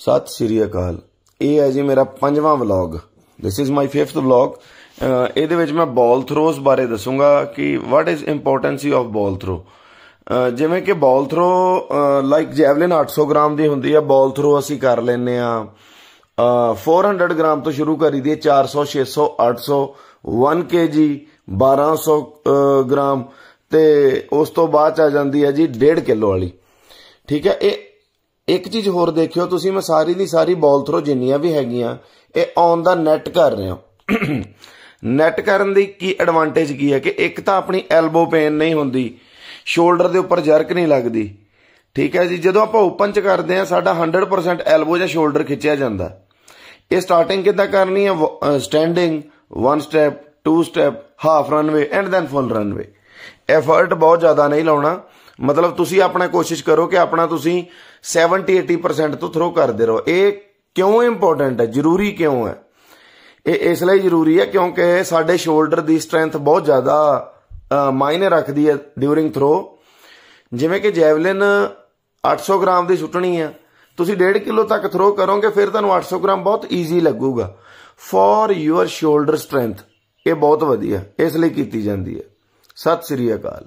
ਸਤਿ ਸ੍ਰੀ ਅਕਾਲ। ਇਹ ਹੈ ਜੀ ਮੇਰਾ ਪੰਜਵਾਂ vlog this is my 5th vlog ਇਹਦੇ ਵਿੱਚ ਮੈਂ ਬਾਲ ਥਰੋਸ ਬਾਰੇ ਦੱਸੂਗਾ ਕਿ what is importance of ball throw ਜਿਵੇਂ ਕਿ ball throw like javelin 800 gram ਦੀ ਹੁੰਦੀ ਹੈ ਬਾਲ ਥਰੋ ਅਸੀਂ ਕਰ ਲੈਨੇ ਆ 400 ਗ੍ਰਾਮ ਤੋਂ ਸ਼ੁਰੂ ਕਰੀਦੀ ਹੈ 400 600 800 1 kg 1200 ਗ੍ਰਾਮ। ਤੇ ਉਸ ਤੋਂ ਬਾਅਦ ਆ ਜਾਂਦੀ ਹੈ ਜੀ 1.5 ਕਿਲੋ ਵਾਲੀ। ਠੀਕ ਹੈ, ਇਹ ਇੱਕ ਚੀਜ਼ ਹੋਰ ਦੇਖਿਓ, ਤੁਸੀਂ ਮੈਂ ਸਾਰੀ ਦੀ ਸਾਰੀ ਬਾਲ ਥਰੋ ਜਿੰਨੀਆਂ ਵੀ ਹੈਗੀਆਂ, ਇਹ ਔਨ ਦਾ ਨੈਟ ਕਰ ਰਹੇ ਹਾਂ। ਨੈਟ ਕਰਨ ਦੀ ਕੀ ਐਡਵਾਂਟੇਜ ਕੀ ਹੈ ਕਿ ਇੱਕ ਤਾਂ ਆਪਣੀ ਐਲਬੋ ਪੇਨ ਨਹੀਂ ਹੁੰਦੀ ਸ਼ੋਲਡਰ ਦੇ ਉੱਪਰ ਜਰਕ ਨਹੀਂ ਲੱਗਦੀ। ਠੀਕ ਹੈ ਜੀ, ਜਦੋਂ ਆਪਾਂ ਓਪਨ ਚ ਕਰਦੇ ਆ ਸਾਡਾ 100% ਐਲਬੋ ਜਾਂ ਸ਼ੋਲਡਰ ਖਿੱਚਿਆ ਜਾਂਦਾ। ਇਹ ਸਟਾਰਟਿੰਗ ਕਿੱਦਾਂ ਕਰਨੀ ਹੈ? Standing one step two step half runway and then full runway effort ਬਹੁਤ ਜ਼ਿਆਦਾ ਨਹੀਂ ਲਾਉਣਾ। ਮਤਲਬ ਤੁਸੀਂ ਆਪਣਾ ਕੋਸ਼ਿਸ਼ ਕਰੋ ਕਿ ਆਪਣਾ ਤੁਸੀਂ 70 80% ਤੋਂ ਥਰੋ ਕਰਦੇ ਰਹੋ। ਇਹ ਕਿਉਂ ਇੰਪੋਰਟੈਂਟ ਹੈ? ਜ਼ਰੂਰੀ ਕਿਉਂ ਹੈ? ਇਹ ਇਸ ਲਈ ਜ਼ਰੂਰੀ ਹੈ ਕਿਉਂਕਿ ਸਾਡੇ ਸ਼ੋਲਡਰ ਦੀ ਸਟਰੈਂਥ ਬਹੁਤ ਜ਼ਿਆਦਾ ਮਾਇਨੇ ਰੱਖਦੀ ਹੈ ਡਿਊਰਿੰਗ ਥਰੋ ਜਿਵੇਂ ਕਿ ਜੈਵਲਿਨ 800 ਗ੍ਰਾਮ ਦੀ ਸੁੱਟਣੀ ਹੈ। ਤੁਸੀਂ 1.5 ਕਿਲੋ ਤੱਕ ਥਰੋ ਕਰੋਗੇ, ਫਿਰ ਤੁਹਾਨੂੰ 800 ਗ੍ਰਾਮ ਬਹੁਤ ਈਜ਼ੀ ਲੱਗੂਗਾ। ਫॉर ਯੂਅਰ ਸ਼ੋਲਡਰ ਸਟਰੈਂਥ ਇਹ ਬਹੁਤ ਵਧੀਆ, ਇਸ ਲਈ ਕੀਤੀ ਜਾਂਦੀ ਹੈ। ਸਤਿ ਸ੍ਰੀ ਅਕਾਲ।